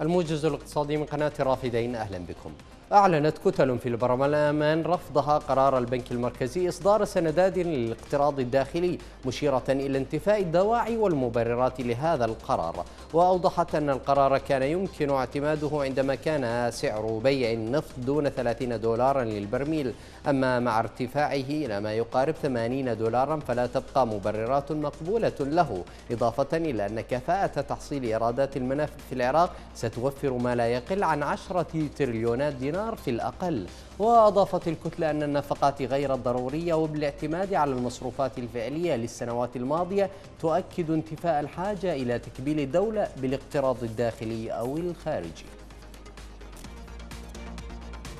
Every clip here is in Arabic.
الموجز الاقتصادي من قناة رافدين أهلا بكم. أعلنت كتل في البرلمان رفضها قرار البنك المركزي إصدار سندات للاقتراض الداخلي مشيرة إلى انتفاء الدواعي والمبررات لهذا القرار. وأوضحت أن القرار كان يمكن اعتماده عندما كان سعر بيع النفط دون 30 دولارا للبرميل. أما مع ارتفاعه إلى ما يقارب 80 دولارا فلا تبقى مبررات مقبولة له إضافة إلى أن كفاءة تحصيل إيرادات المنافذ في العراق ستوفر ما لا يقل عن 10 تريليونات دينار دينار في الأقل. وأضافت الكتلة أن النفقات غير الضرورية وبالاعتماد على المصروفات الفعلية للسنوات الماضية تؤكد انتفاء الحاجة إلى تكبيل الدولة بالاقتراض الداخلي أو الخارجي.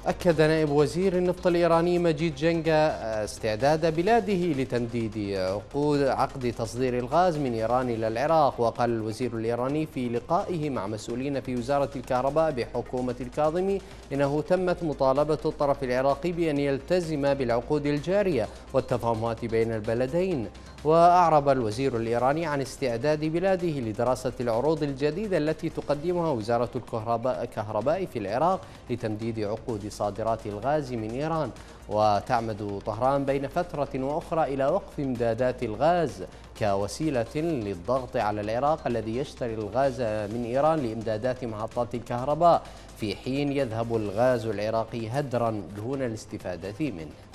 أكد نائب وزير النفط الإيراني مجيد جنجا استعداد بلاده لتمديد عقود عقد تصدير الغاز من إيران إلى العراق. وقال الوزير الإيراني في لقائه مع مسؤولين في وزارة الكهرباء بحكومة الكاظمي إنه تمت مطالبة الطرف العراقي بأن يلتزم بالعقود الجارية والتفاهمات بين البلدين. وأعرب الوزير الإيراني عن استعداد بلاده لدراسة العروض الجديدة التي تقدمها وزارة الكهرباء في العراق لتمديد عقود صادرات الغاز من إيران. وتعمد طهران بين فترة وأخرى إلى وقف إمدادات الغاز كوسيلة للضغط على العراق الذي يشتري الغاز من إيران لإمدادات محطات الكهرباء. في حين يذهب الغاز العراقي هدرا دون الاستفادة منه.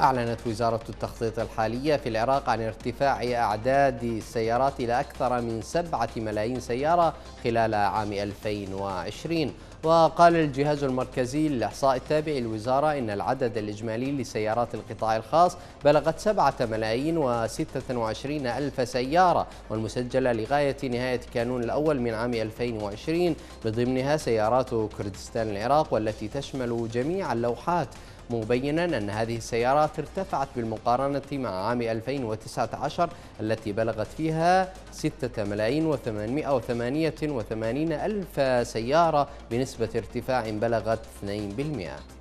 أعلنت وزارة التخطيط الحالية في العراق عن ارتفاع أعداد السيارات إلى أكثر من سبعة ملايين سيارة خلال عام 2020 وقال الجهاز المركزي للإحصاء التابع للوزارة إن العدد الإجمالي لسيارات القطاع الخاص بلغت سبعة ملايين وستة وعشرين ألف سيارة والمسجلة لغاية نهاية كانون الأول من عام 2020 بضمنها سيارات كردستان العراق والتي تشمل جميع اللوحات. مبينا أن هذه السيارات ارتفعت بالمقارنة مع عام 2019 التي بلغت فيها 6 ملايين و888 ألف سيارة بنسبة ارتفاع بلغت 2%.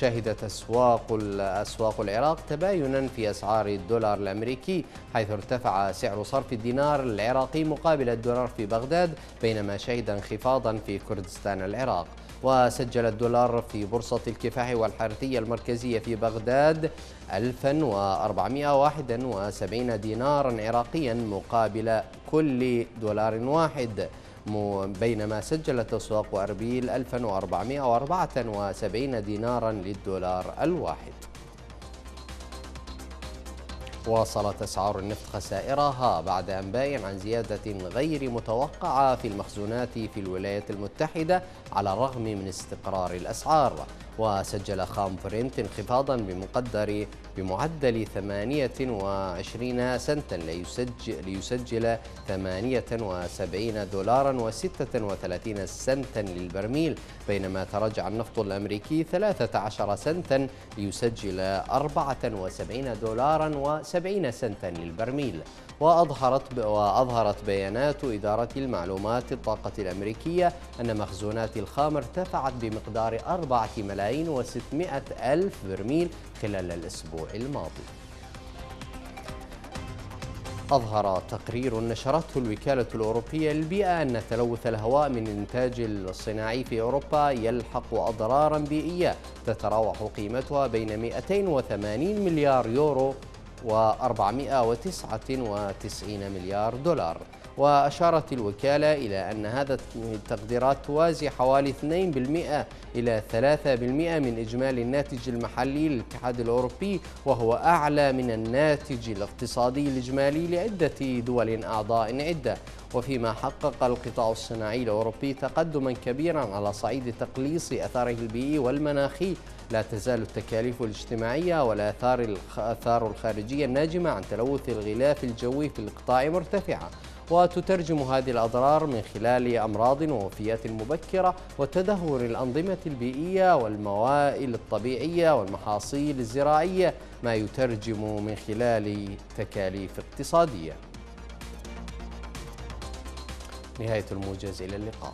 شهدت أسواق أسواق العراق تباينا في أسعار الدولار الأمريكي حيث ارتفع سعر صرف الدينار العراقي مقابل الدولار في بغداد بينما شهد انخفاضا في كردستان العراق وسجل الدولار في بورصة الكفاح والحرثية المركزية في بغداد 1471 دينارا عراقيا مقابل كل دولار واحد بينما سجلت أسواق أربيل 1474 دينارا للدولار الواحد. واصلت أسعار النفط خسائرها بعد أنباء عن زيادة غير متوقعة في المخزونات في الولايات المتحدة على الرغم من استقرار الأسعار. وسجل خام فرنت انخفاضا بمقدر بمعدل 28 سنتا ليسجل, ليسجل 78 دولارا و36 سنتا للبرميل بينما تراجع النفط الأمريكي 13 سنتا ليسجل 74 دولارا و70 سنتا للبرميل. وأظهرت وأظهرت بيانات إدارة المعلومات الطاقة الأمريكية أن مخزونات الخام ارتفعت بمقدار 4 ملايين و600 ألف برميل خلال الأسبوع الماضي. أظهر تقرير نشرته الوكالة الأوروبية للبيئة أن تلوث الهواء من الإنتاج الصناعي في أوروبا يلحق أضرارا بيئية تتراوح قيمتها بين 280 مليار يورو و499 مليار دولار. وأشارت الوكالة إلى أن هذا التقديرات توازي حوالي 2% إلى 3% من إجمالي الناتج المحلي للاتحاد الأوروبي وهو أعلى من الناتج الاقتصادي الإجمالي لعدة دول أعضاء عدة. وفيما حقق القطاع الصناعي الأوروبي تقدما كبيرا على صعيد تقليص أثاره البيئي والمناخي. لا تزال التكاليف الاجتماعية والآثار الخارجية الناجمة عن تلوث الغلاف الجوي في القطاع مرتفعة. وتترجم هذه الأضرار من خلال أمراض ووفيات مبكرة وتدهور الأنظمة البيئية والموائل الطبيعية والمحاصيل الزراعية ما يترجم من خلال تكاليف اقتصادية. نهاية الموجز إلى اللقاء.